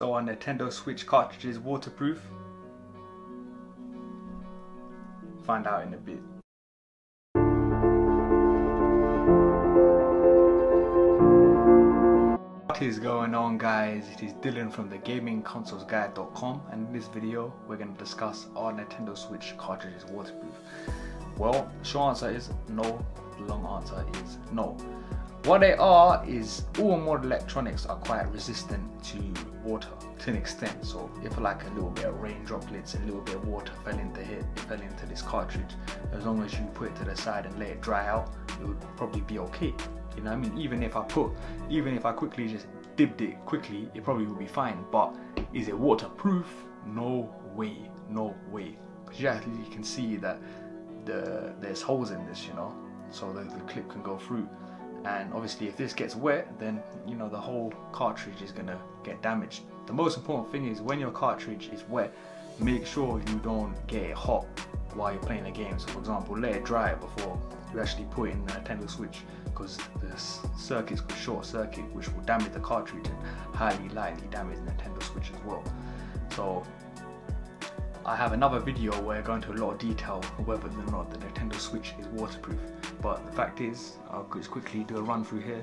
So our Nintendo Switch cartridge is waterproof. Find out in a bit. What is going on guys? It is Dylan from the gamingconsolesguy.com and in this video we're going to discuss our Nintendo Switch cartridge is waterproof. Well, short answer is no, long answer is no. What they are is all modern electronics are quite resistant to water to an extent. So if like a little bit of rain droplets, and a little bit of water fell into it, it fell into this cartridge, as long as you put it to the side and let it dry out, it would probably be okay. You know I mean? Even if I put, even if I quickly just dipped it quickly, it probably would be fine. But is it waterproof? No way, no way. Because you actually can see that the there's holes in this, you know, so that the clip can go through and obviously if this gets wet then you know the whole cartridge is gonna get damaged. The most important thing is when your cartridge is wet make sure you don't get it hot while you're playing the game. So for example let it dry before you actually put in the Nintendo Switch because the circuits could short circuit which will damage the cartridge and highly likely damage the Nintendo Switch as well. So I have another video where I go into a lot of detail on whether or not the Nintendo Switch is waterproof. But the fact is, I'll just quickly do a run through here.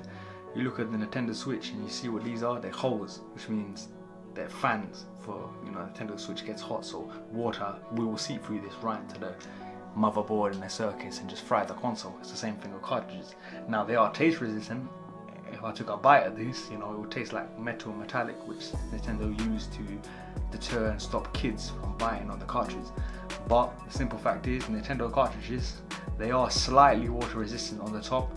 You look at the Nintendo Switch and you see what these are. They're holes, which means they're fans for, you know, Nintendo Switch gets hot, so water we will seep through this right into the motherboard and the circuits and just fry the console. It's the same thing with cartridges. Now they are taste resistant. If I took a bite of this, you know, it would taste like metal metallic, which Nintendo used to deter and stop kids from buying on the cartridge. But the simple fact is, Nintendo cartridges, they are slightly water resistant on the top,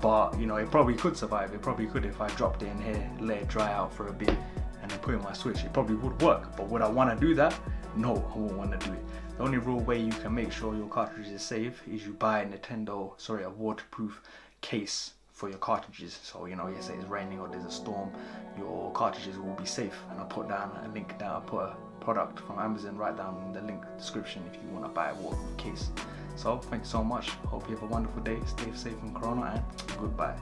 but you know, it probably could survive. It probably could if I dropped it in here, let it dry out for a bit, and then put in my Switch. It probably would work, but would I want to do that? No, I won't want to do it. The only real way you can make sure your cartridge is safe is you buy a Nintendo, sorry, a waterproof case for your cartridges. So you know, say it's raining or there's a storm, your cartridges will be safe. And I'll put down a link down. I'll put a product from Amazon right down in the link description if you want to buy a waterproof case. So thank you so much. Hope you have a wonderful day. Stay safe from Corona and goodbye.